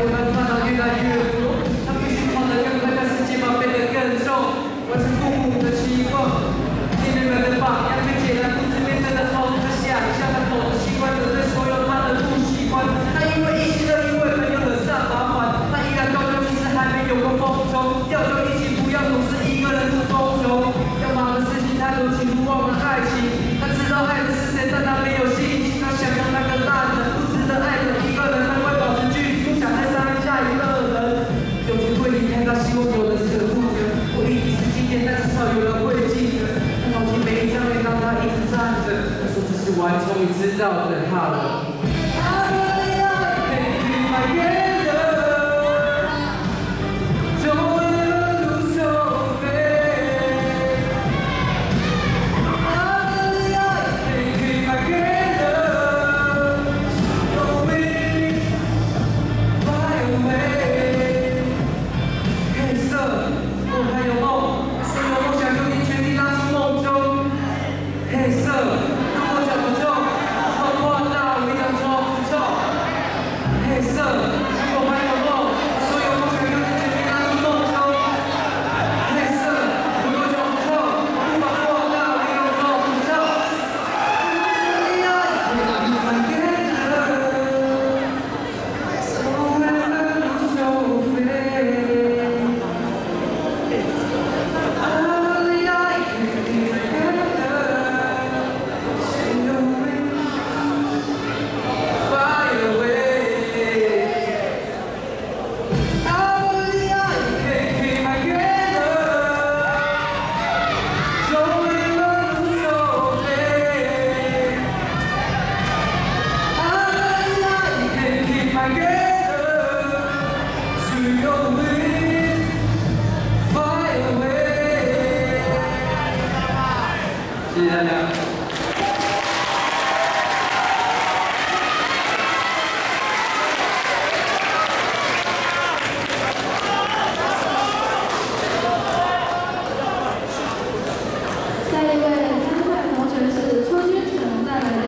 Sayın Başkan Ali Nacir. 该至少有人会记得，他从前每一张脸当他一直站着，他说这是完成你知道的他了。إلى الآخر